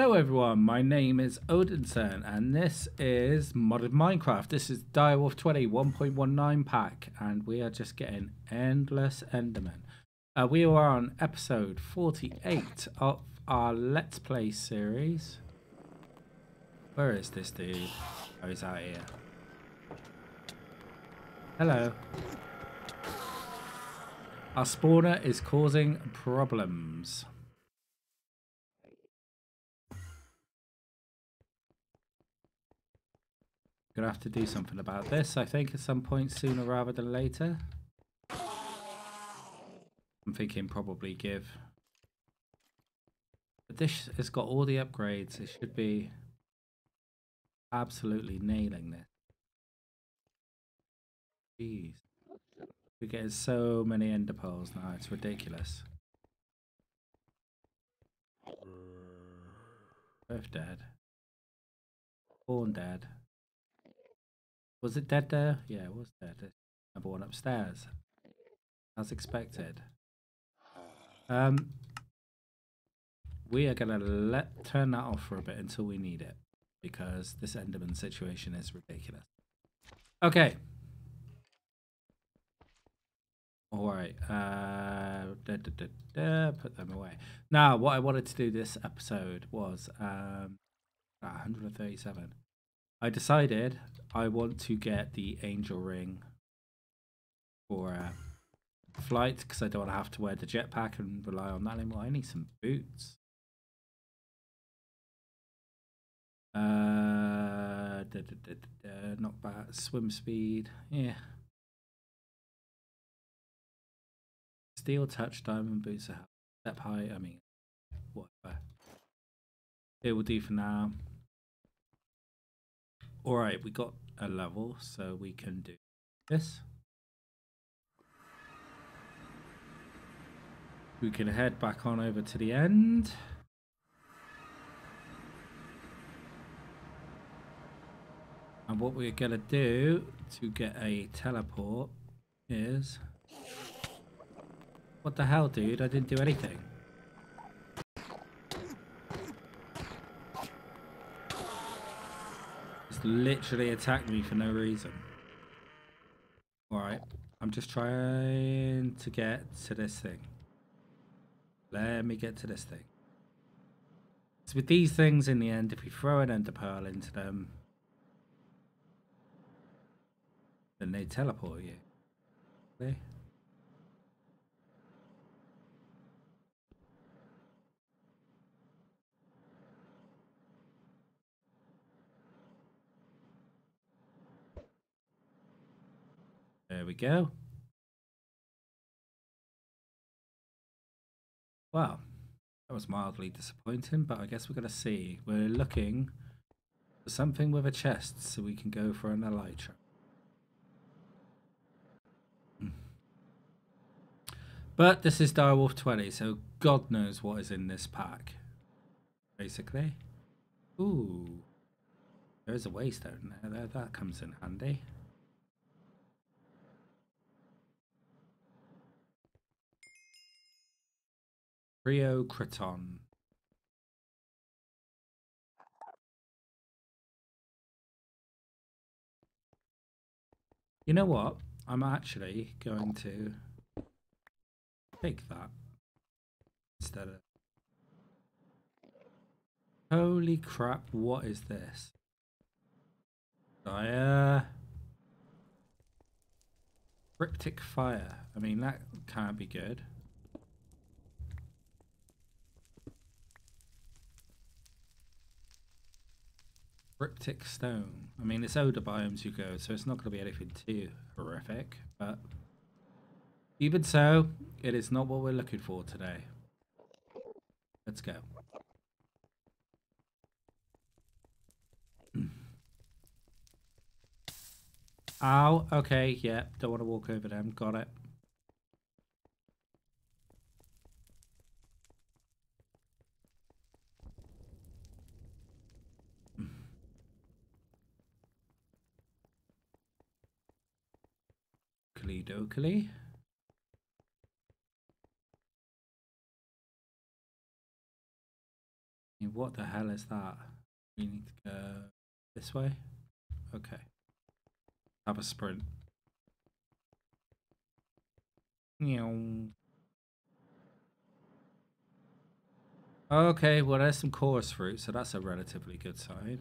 Hello everyone, my name is Odinson and this is Modded Minecraft. This is Direwolf 20 1.19 pack and we are just getting endless Endermen. Uh, we are on episode 48 of our Let's Play series. Where is this dude? Oh, he's out here. Hello. Our spawner is causing problems. Gonna have to do something about this, I think, at some point sooner rather than later. I'm thinking probably give. But this has got all the upgrades. It should be absolutely nailing this. Jeez. We're getting so many ender pearls now, it's ridiculous. Both dead. Born dead. Was it dead there? Yeah, it was dead. Number one upstairs. As expected. Um, we are gonna let turn that off for a bit until we need it because this Enderman situation is ridiculous. Okay. All right. Uh, da, da, da, put them away. Now, what I wanted to do this episode was um, 137. I decided I want to get the angel ring for uh, flight because I don't want to have to wear the jetpack and rely on that anymore. I need some boots. Uh, da, da, da, da, not bad. Swim speed, yeah. Steel touch diamond boots step high. I mean, whatever. It will do for now. All right, we got a level, so we can do this. We can head back on over to the end. And what we're going to do to get a teleport is... What the hell, dude? I didn't do anything. Literally attacked me for no reason. Alright, I'm just trying to get to this thing. Let me get to this thing. So with these things in the end, if you throw an ender pearl into them, then they teleport you. There we go. Well, that was mildly disappointing, but I guess we're going to see. We're looking for something with a chest so we can go for an elytra. Hmm. But this is Direwolf 20, so God knows what is in this pack. Basically. Ooh. There's a waystone there. That comes in handy. Creocraton. You know what? I'm actually going to take that instead of... Holy crap, what is this? Fire. Cryptic fire. I mean, that can't be good. Cryptic stone. I mean, it's older biomes you go, so it's not going to be anything too horrific, but even so, it is not what we're looking for today. Let's go. Ow, okay, yeah, don't want to walk over them, got it. Oakley dokily. what the hell is that? We need to go this way? Okay. Have a sprint. Okay, well there's some chorus fruit, so that's a relatively good sign.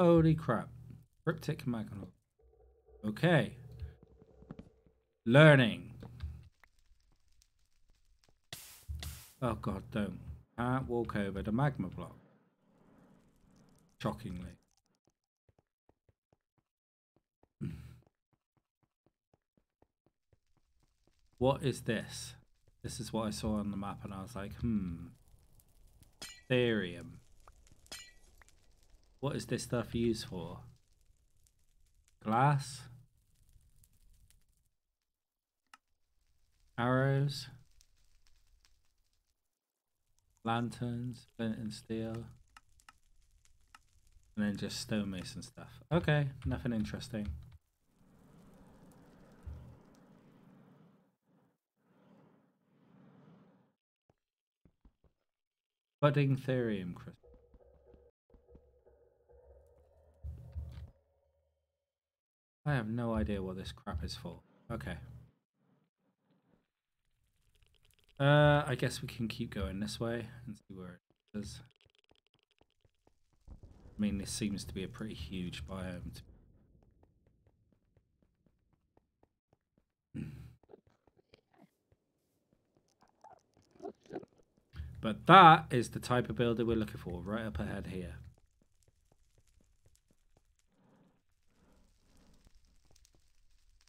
Holy crap. Cryptic magma. Okay. Learning. Oh god, don't. Can't walk over the magma block. Shockingly. What is this? This is what I saw on the map and I was like, hmm. Therium. What is this stuff used for? Glass? Arrows? Lanterns? Flint and steel? And then just stonemason stuff. Okay, nothing interesting. Budding Therium crystal. I have no idea what this crap is for. Okay. Uh, I guess we can keep going this way and see where it is. I mean, this seems to be a pretty huge biome. But that is the type of builder we're looking for right up ahead here.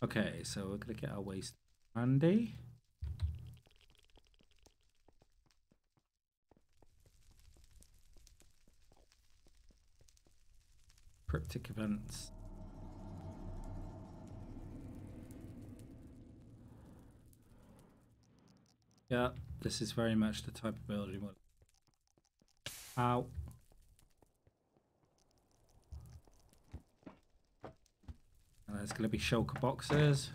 Okay, so we're to get our waste handy. Cryptic events. Yeah, this is very much the type of building. Ow. And there's going to be shulker boxes.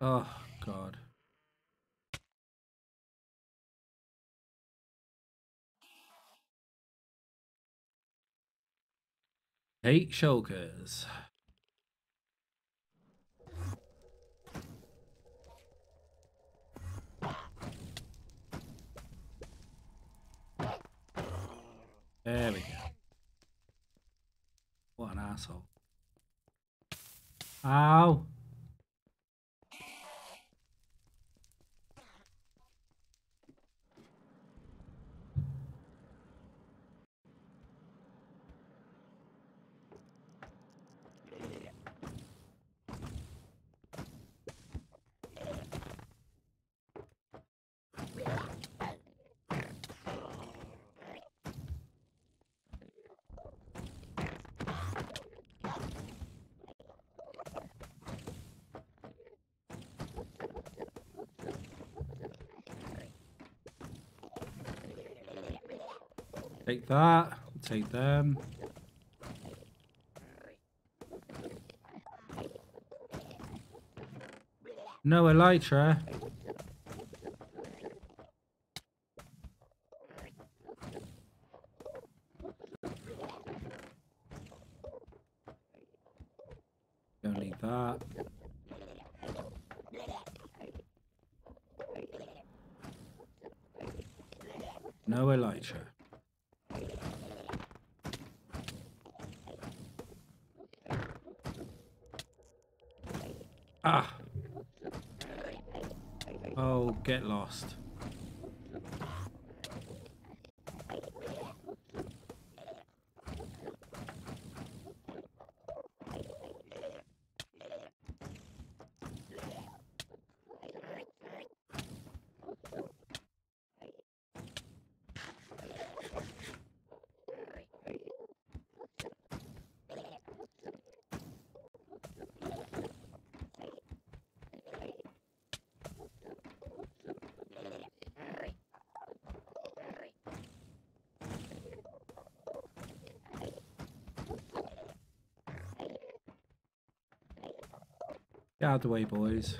Oh, God. Eight shulkers. There we go. What an asshole. Ow. Take that. Take them. No elytra. Get out of the way, boys.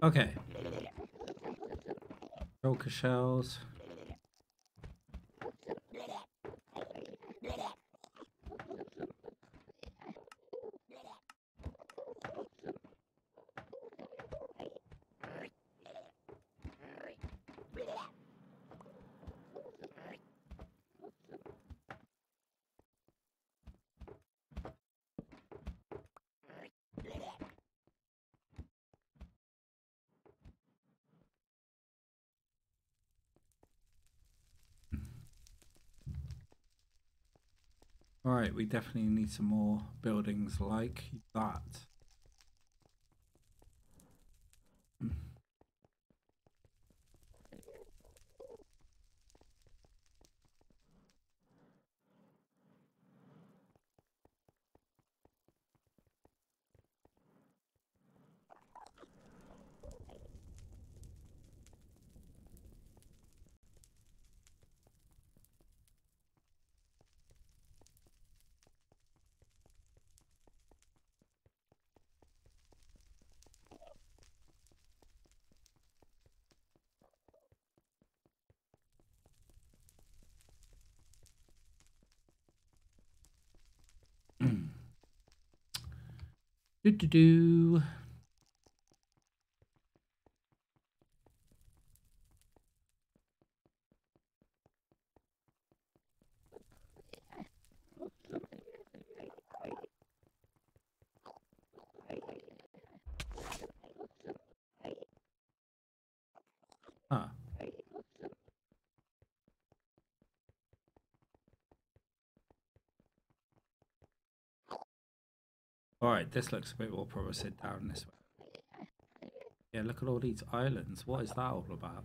Okay. shulker shells. Alright, we definitely need some more buildings like that. Do do do. Huh. Alright, this looks a bit more promising down this way. Yeah, look at all these islands. What is that all about?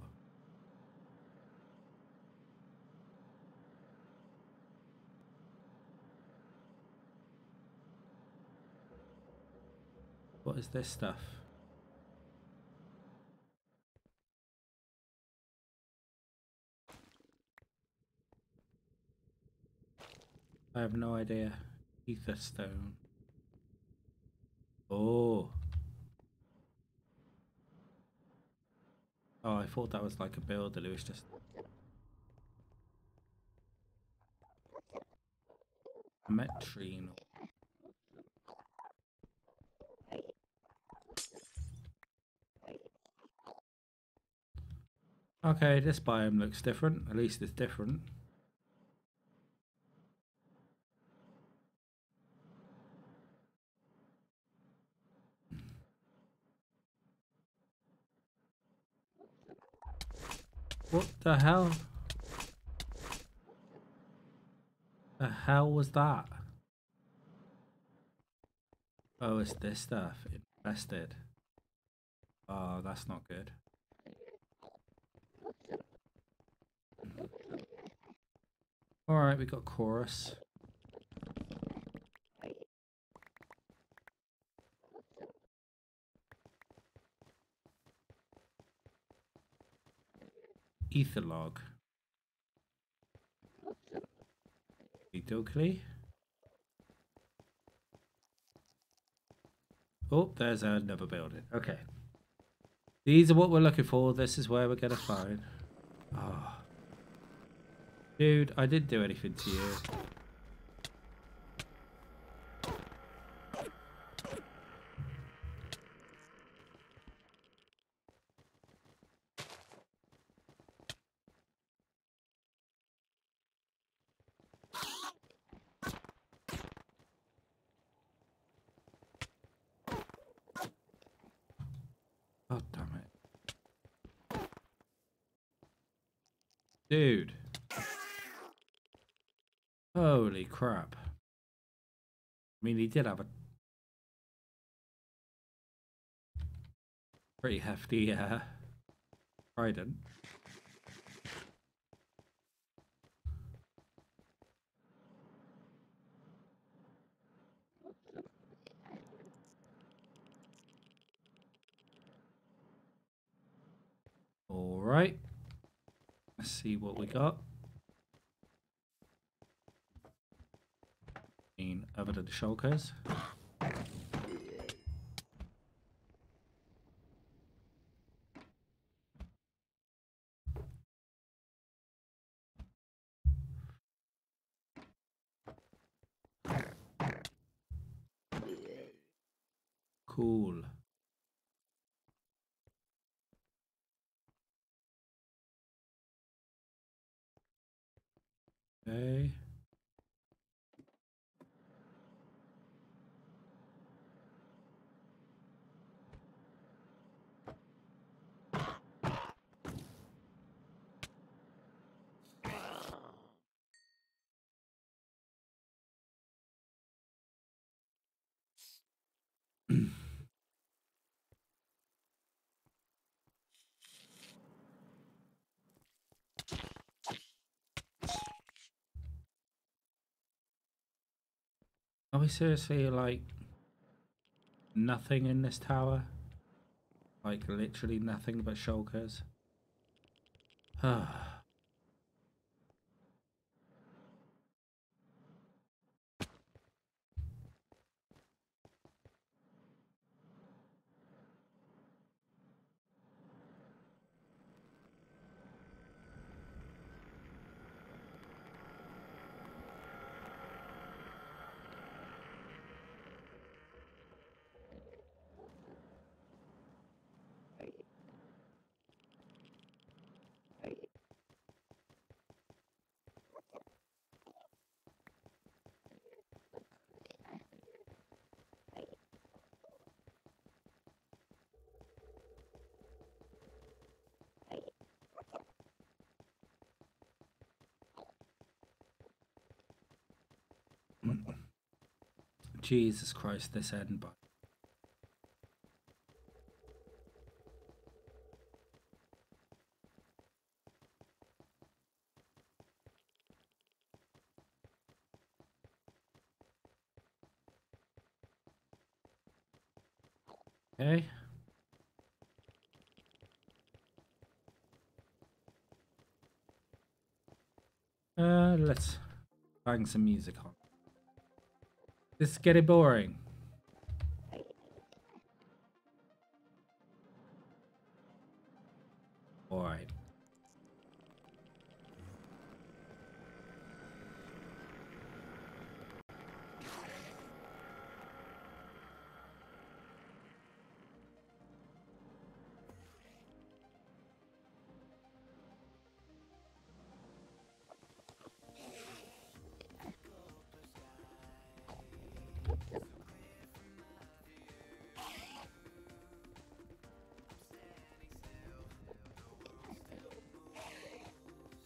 What is this stuff? I have no idea. Ether stone. Oh. Oh, I thought that was like a builder. It was just. Metrine. Okay, this biome looks different. At least it's different. What the hell? The hell was that? Oh, it's this stuff. Infested. Oh, that's not good. Alright, we got chorus. Ether log. Dokely. Oh, there's another building. Okay. These are what we're looking for. This is where we're going to find. Oh. Dude, I didn't do anything to you. crap. I mean, he did have a pretty hefty uh, trident. All right, let's see what we got. Other than the. Cool. Okay. Are we seriously like nothing in this tower? Like literally nothing but shulkers? Jesus Christ, this end but Okay. Uh, let's bang some music. This is getting boring.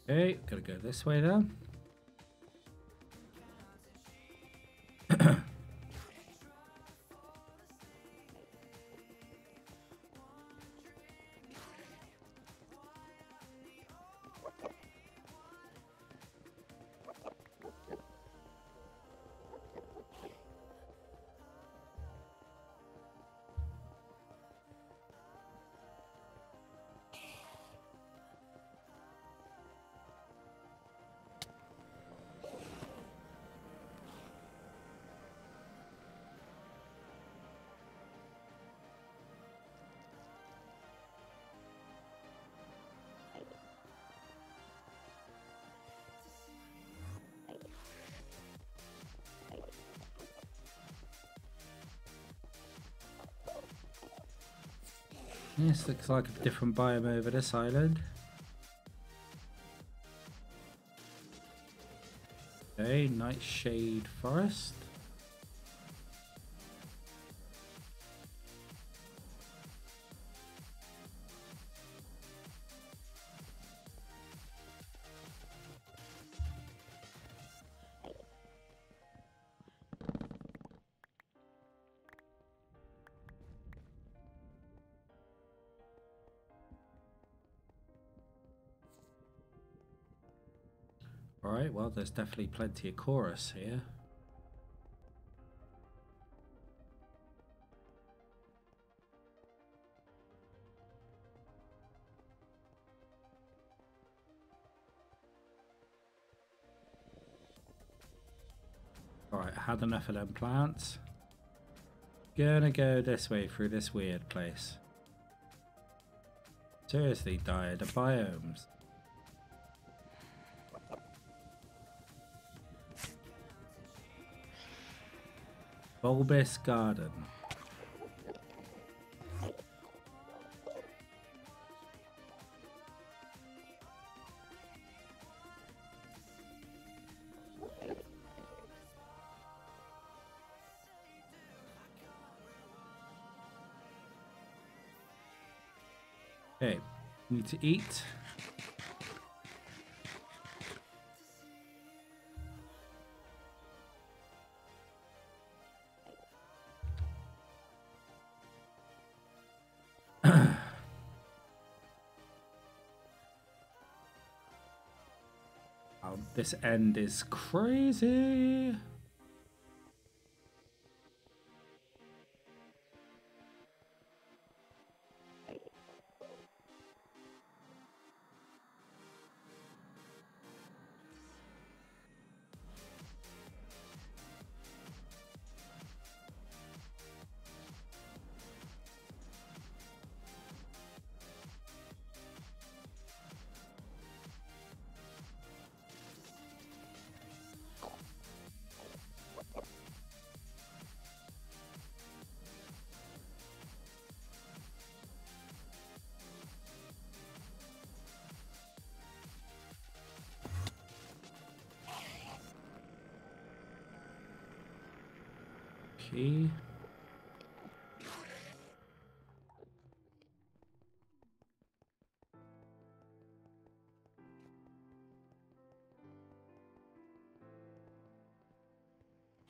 Okay, gotta go this way then. This looks like a different biome over this island. Okay, Nightshade Forest. well, there's definitely plenty of chorus here. Alright, had enough of them plants. Gonna go this way through this weird place. Seriously, dire the biomes. Bulbous Garden. Okay, need to eat. This end is crazy.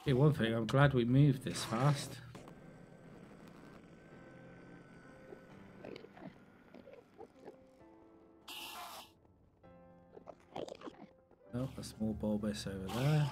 Okay, one thing, I'm glad we moved this fast. Oh, a small bulbous over there.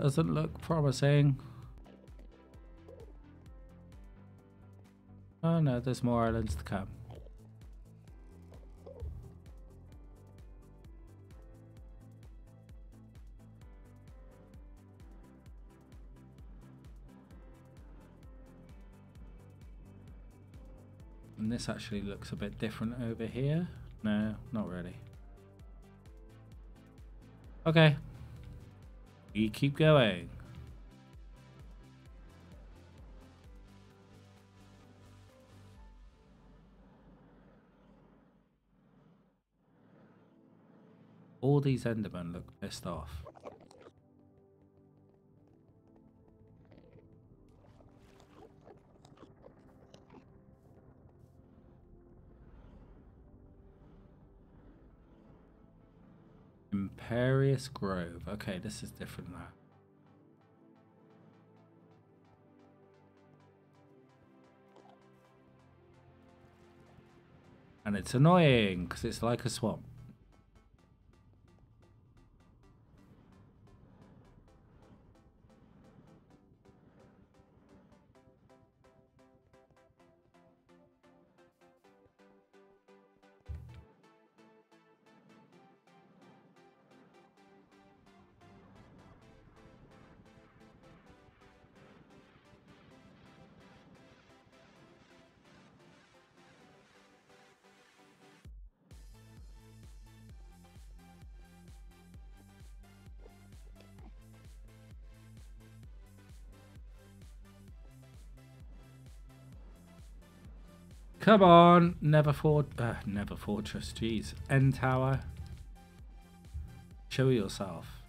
Doesn't look promising. Oh no, there's more islands to come. And this actually looks a bit different over here. No, not really. Okay. We keep going. All these Endermen look pissed off. Imperious Grove. Okay, this is different now. And it's annoying because it's like a swamp. Come on, Never Fort, uh, Never Fortress. Jeez, End Tower. Show yourself.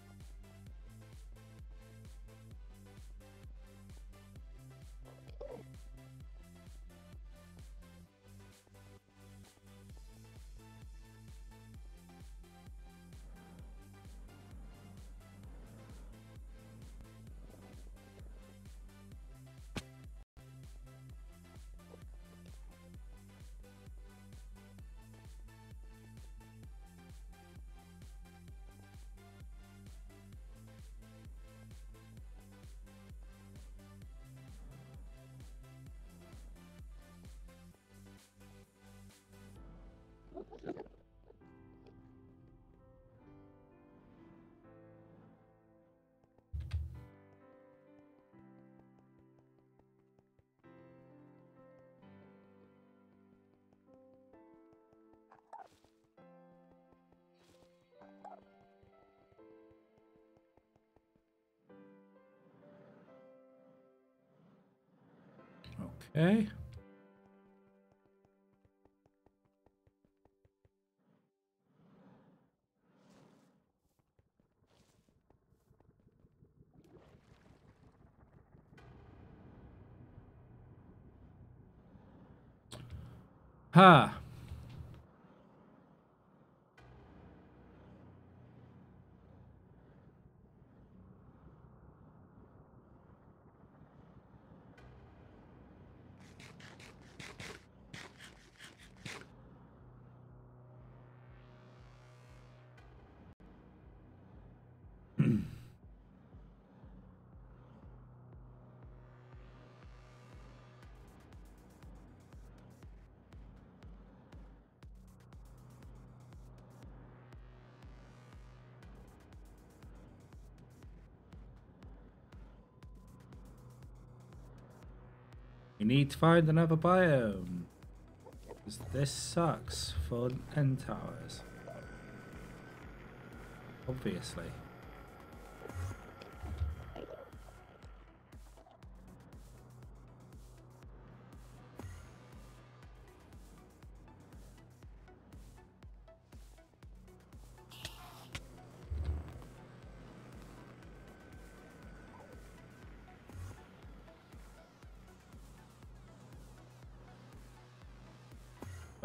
Okay. Ha. We need to find another biome. This sucks for end towers. Obviously.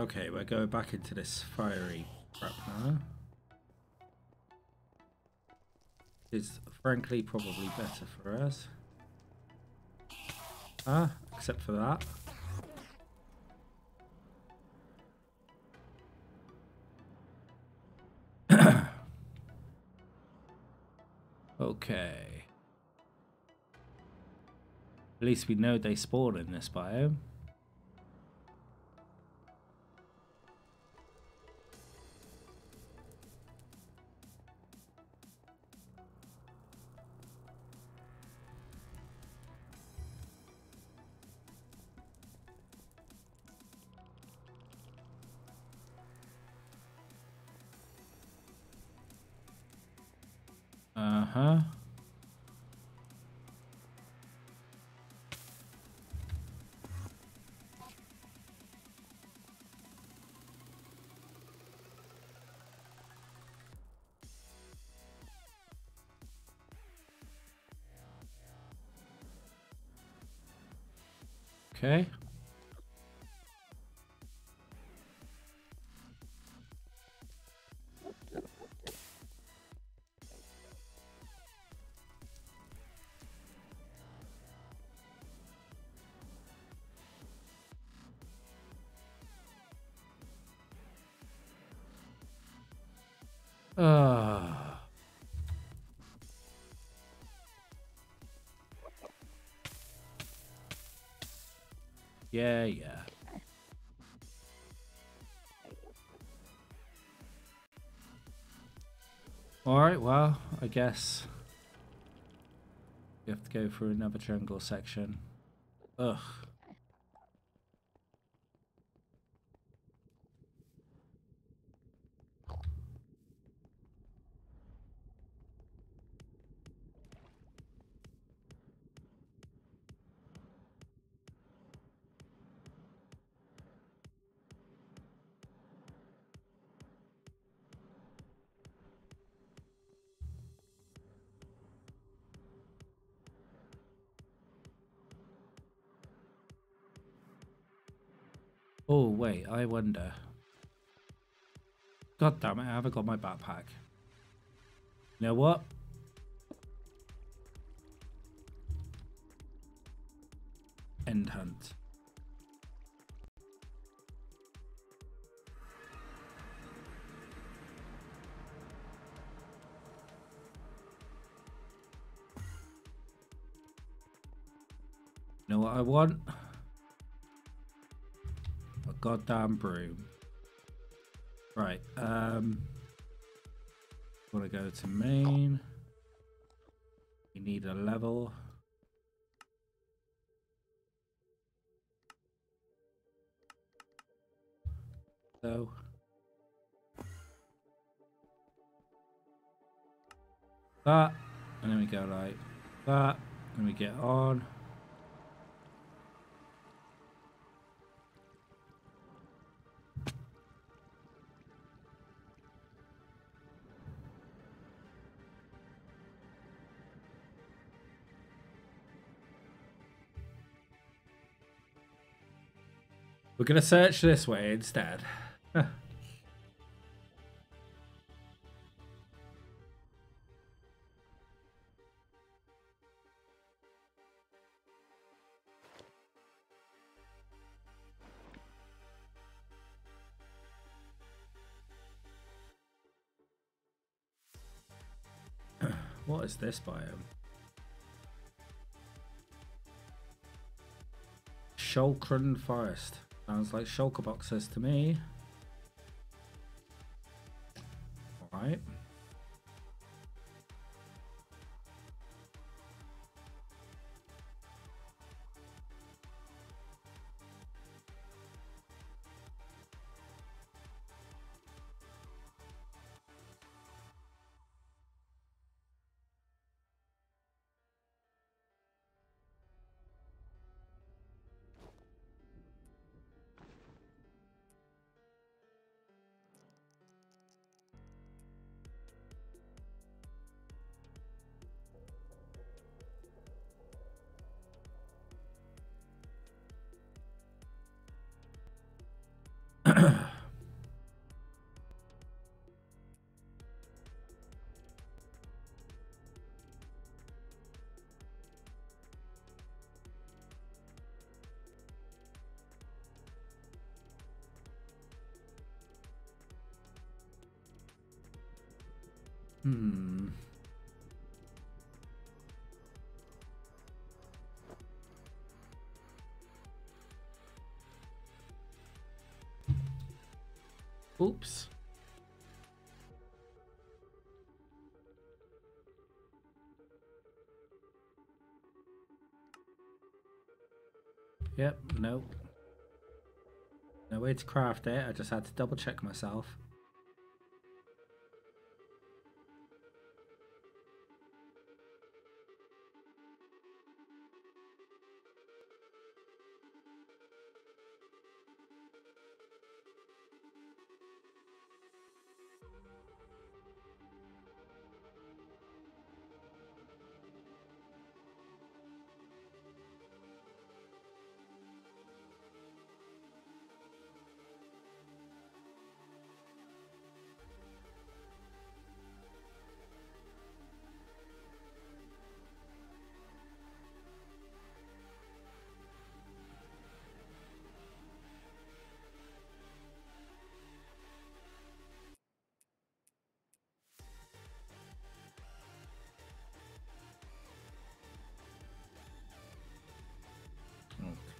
Okay, we're going back into this fiery crap now. It's frankly probably better for us. Ah, except for that. okay. At least we know they spawn in this biome. Uh-huh. Okay. Yeah, yeah. Alright, well, I guess we have to go through another jungle section. Ugh. Oh, wait, I wonder. God damn it, I haven't got my backpack. You know what? End hunt. You know what I want? Goddamn broom. Right, um... Want to go to main. We need a level. So... That, and then we go like that, and we get on. We're gonna search this way instead. what is this biome? Shulkren Forest. Sounds like shulker boxes to me. Alright. Hmm. Oops. Yep, no. No way to craft it, I just had to double check myself.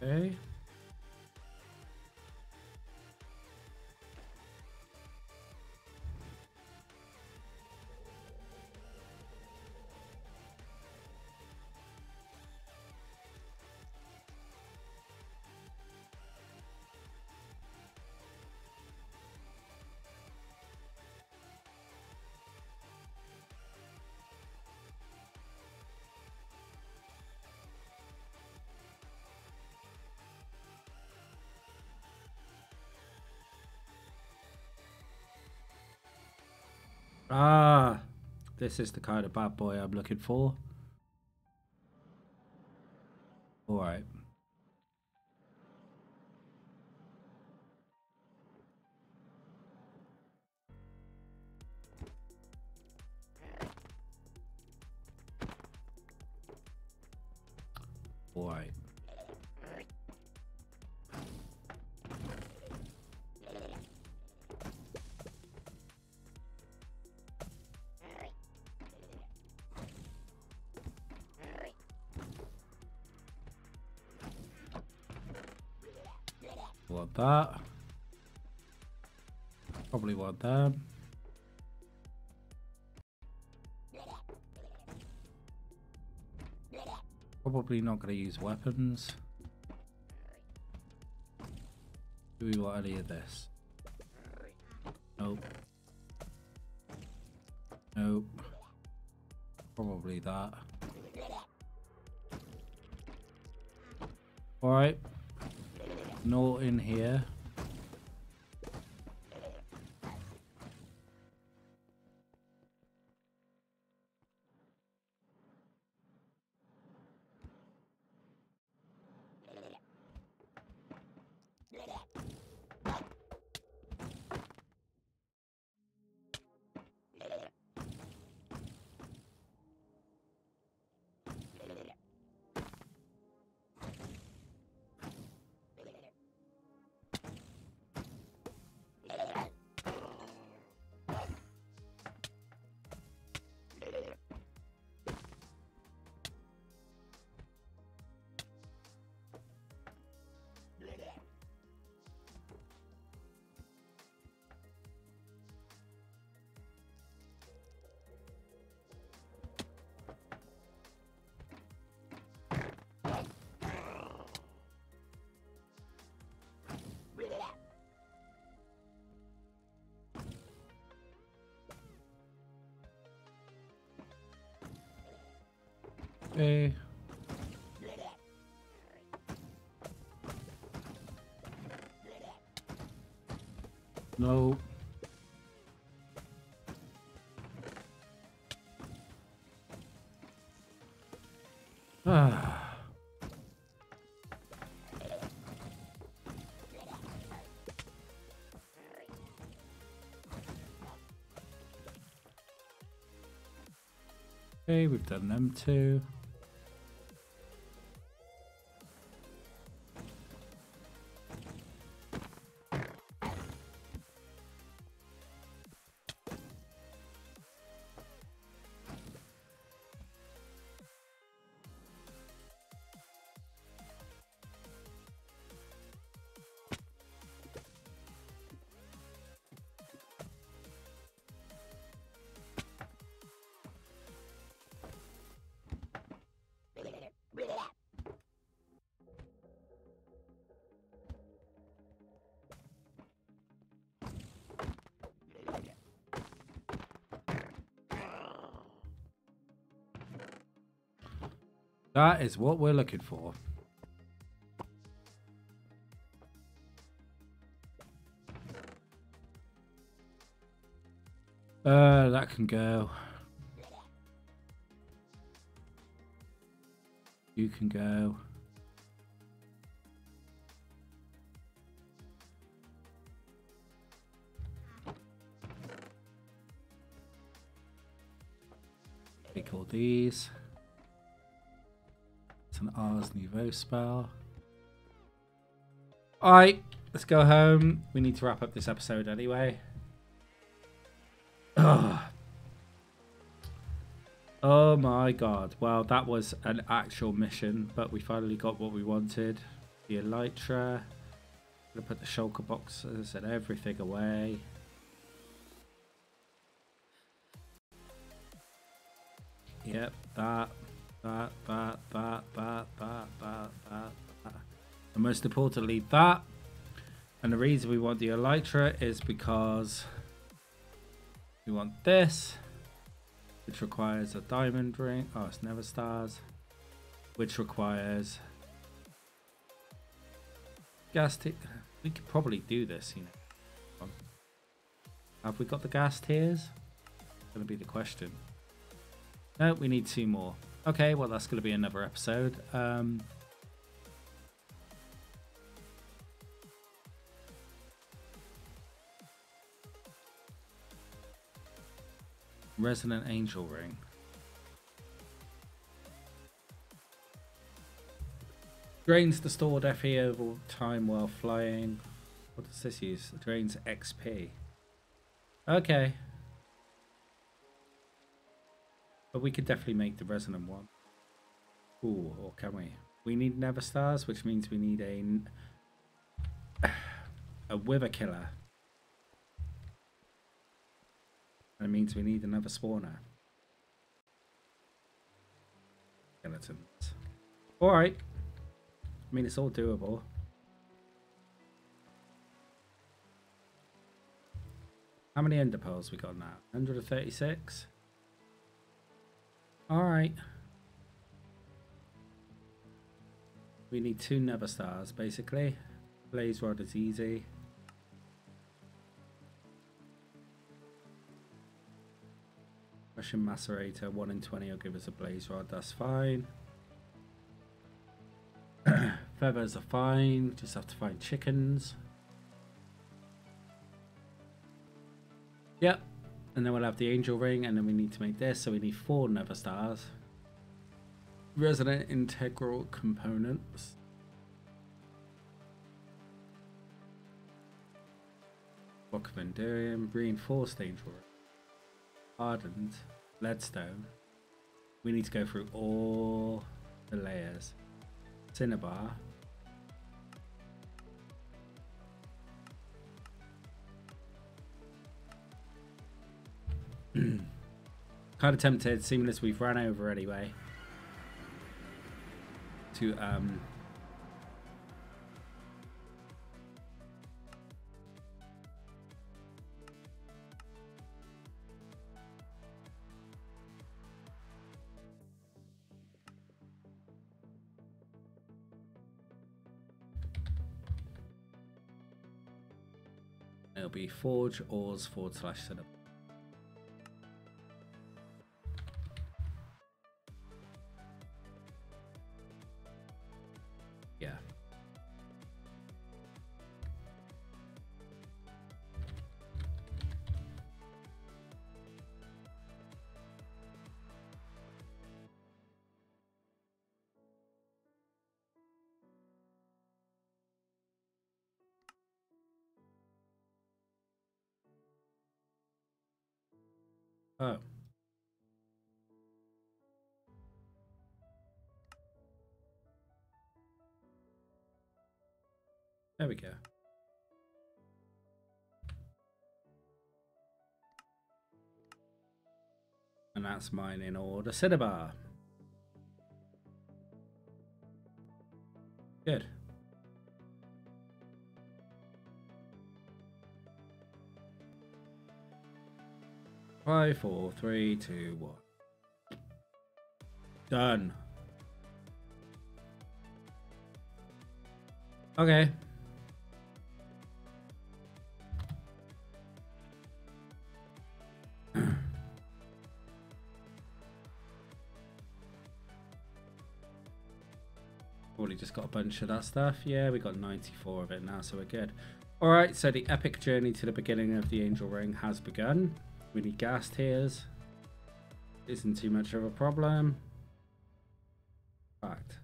Okay. Ah, this is the kind of bad boy I'm looking for. Want that. Probably want that. Probably not going to use weapons. Do we want any of this? Nope. Nope. Probably that. Alright. Here. Okay. No. Ah. Okay, we've done them too. That is what we're looking for. Uh, that can go. You can go. Take all these. Ars Nouveau spell. Alright, let's go home. We need to wrap up this episode anyway. Ugh. Oh my god. Well, that was an actual mission, but we finally got what we wanted. The Elytra. Gonna put the shulker boxes and everything away. Yep, that, that, that, that, that, that, that, that, that. And most importantly, that. And the reason we want the Elytra is because we want this, which requires a diamond ring. Oh, it's Nether Stars, which requires gas. We could probably do this, you know. Have we got the Ghast Tears? Gonna be the question. No, we need two more. Okay, well that's gonna be another episode. Um, Resonant Angel Ring. Drains the stored FE over time while flying. What does this use? Drains XP. Okay. But we could definitely make the resonant one. Ooh, or can we? We need Nether Stars, which means we need a a Wither Killer. That means we need another spawner. Skeletons. Alright. I mean, it's all doable. How many ender pearls we got now? 136? Alright. We need two nether stars, basically. Blaze rod is easy. Russian Macerator, 1 in 20 will give us a Blaze Rod, that's fine. Feathers are fine, just have to find chickens. Yep, and then we'll have the Angel Ring, and then we need to make this, so we need four Nether Stars. Resonant Integral Components. Book of Endurium, Reinforced Angel Ring hardened leadstone, we need to go through all the layers. Cinnabar. Kind of tempted, seamless we've ran over anyway. To, um... It'll be forge, ores forward slash, setup. Oh. There we go. And that's mine in order. Cinnabar. Good. Five, four, three, two, one. Done. Okay. Probably just got a bunch of that stuff. Yeah, we got 94 of it now, so we're good. Alright, so the epic journey to the beginning of the Angel Ring has begun. We need Ghast Tears. Isn't too much of a problem. In fact,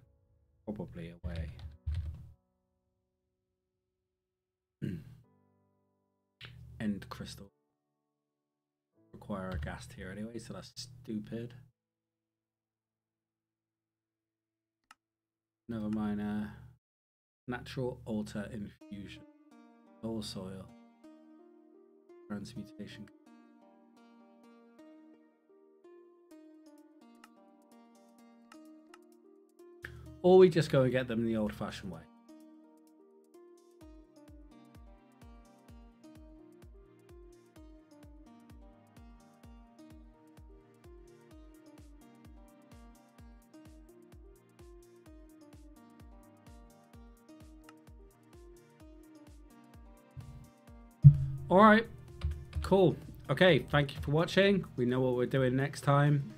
probably away. End crystal. Require a Ghast Tear anyway, so that's stupid. Never mind. Uh, natural altar infusion. Soul soil. Transmutation. Or we just go and get them in the old fashioned way. All right, cool. Okay, thank you for watching. We know what we're doing next time.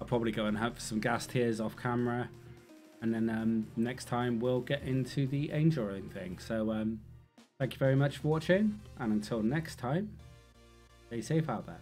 I'll probably go and have some Ghast Tears off camera. And then um, next time we'll get into the angel ring thing. So um, thank you very much for watching. And until next time, stay safe out there.